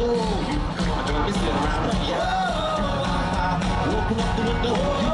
Up the window, you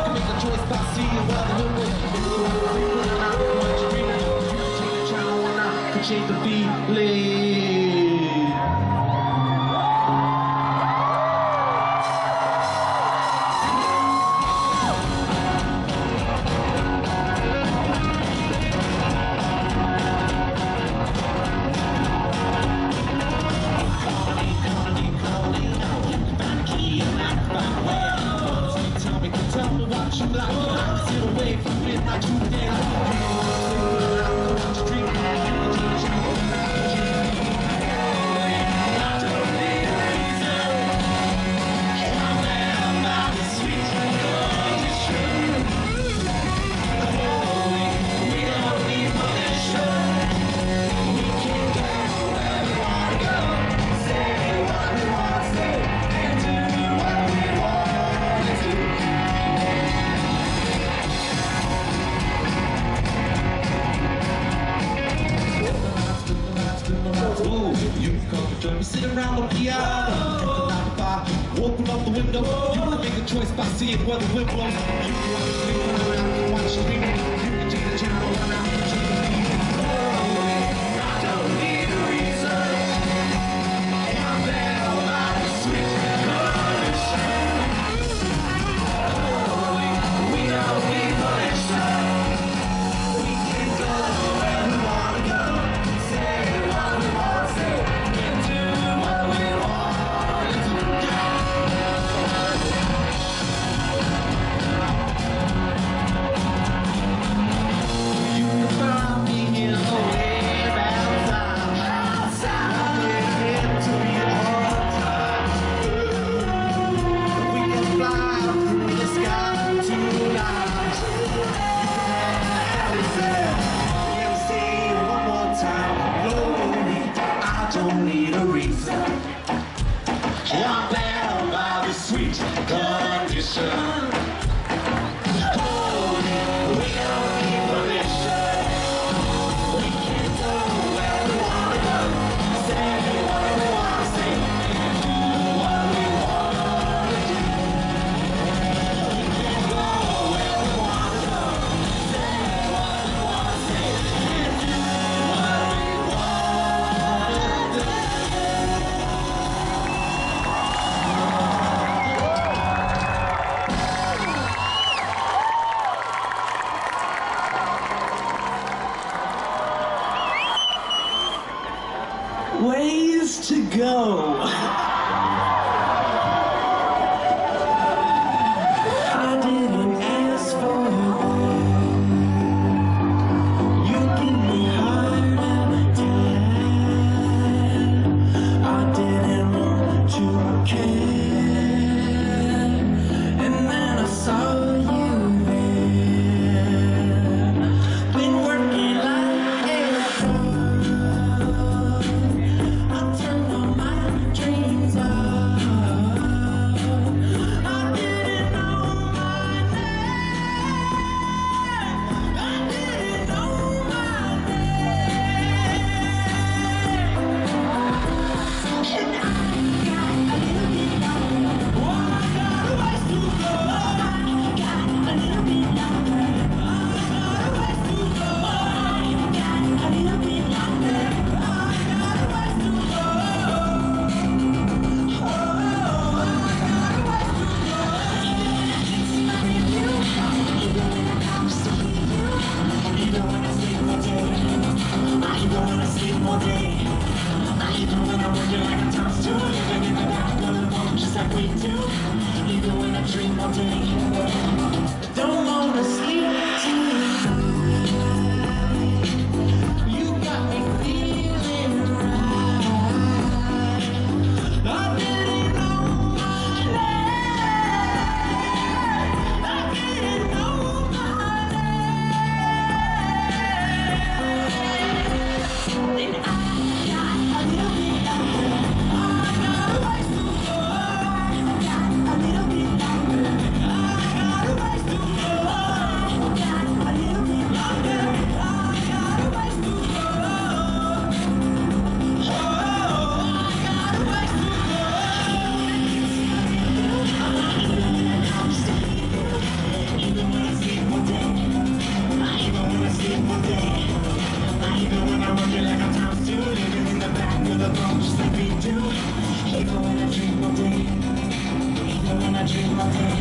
love.